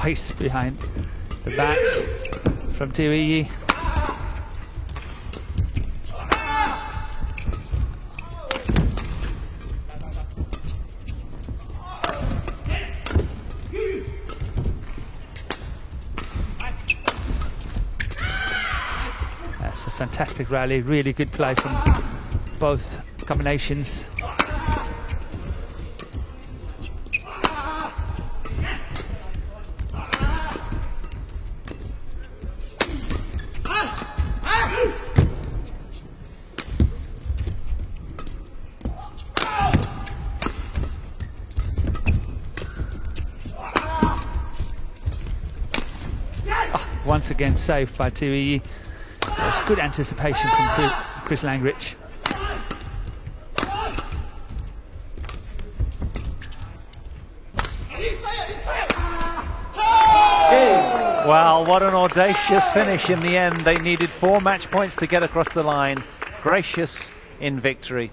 twice behind the back from Teo Ee Yi. That's a fantastic rally, really good play from both combinations. Ah, once again saved by Teo Ee Yi. There's good anticipation from Chris Langridge. Well, what an audacious finish in the end. They needed four match points to get across the line. Gracious in victory.